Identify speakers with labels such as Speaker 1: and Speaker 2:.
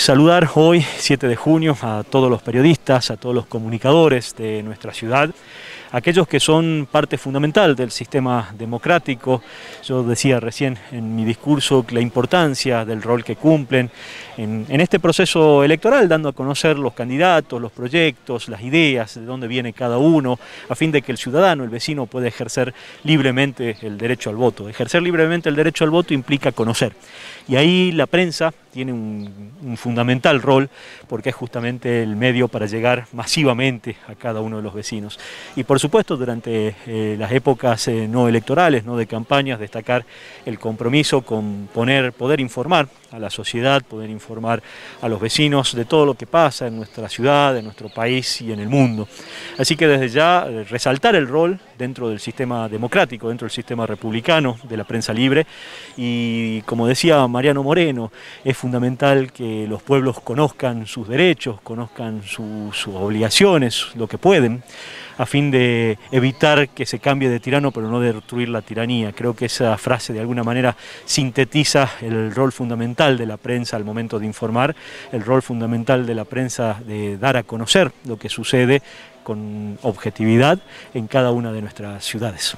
Speaker 1: Saludar hoy, 7 de junio, a todos los periodistas, a todos los comunicadores de nuestra ciudad, aquellos que son parte fundamental del sistema democrático. Yo decía recién en mi discurso la importancia del rol que cumplen en, en, este proceso electoral, dando a conocer los candidatos, los proyectos, las ideas, de dónde viene cada uno, a fin de que el ciudadano, el vecino, pueda ejercer libremente el derecho al voto. Ejercer libremente el derecho al voto implica conocer. Y ahí la prensa tiene un, un fundamental rol porque es justamente el medio para llegar masivamente a cada uno de los vecinos. Y por supuesto durante eh, las épocas eh, no electorales, no de campañas, destacar el compromiso con poner, poder informar a la sociedad, poder informar a los vecinos de todo lo que pasa en nuestra ciudad, en nuestro país y en el mundo. Así que desde ya eh, resaltar el rol dentro del sistema democrático, dentro del sistema republicano de la prensa libre y como decía Mariano Moreno, es fundamental que los pueblos conozcan sus derechos, conozcan su, sus obligaciones, lo que pueden, a fin de evitar que se cambie de tirano pero no destruir la tiranía. Creo que esa frase de alguna manera sintetiza el rol fundamental de la prensa al momento de informar, el rol fundamental de la prensa de dar a conocer lo que sucede con objetividad en cada una de nuestras ciudades.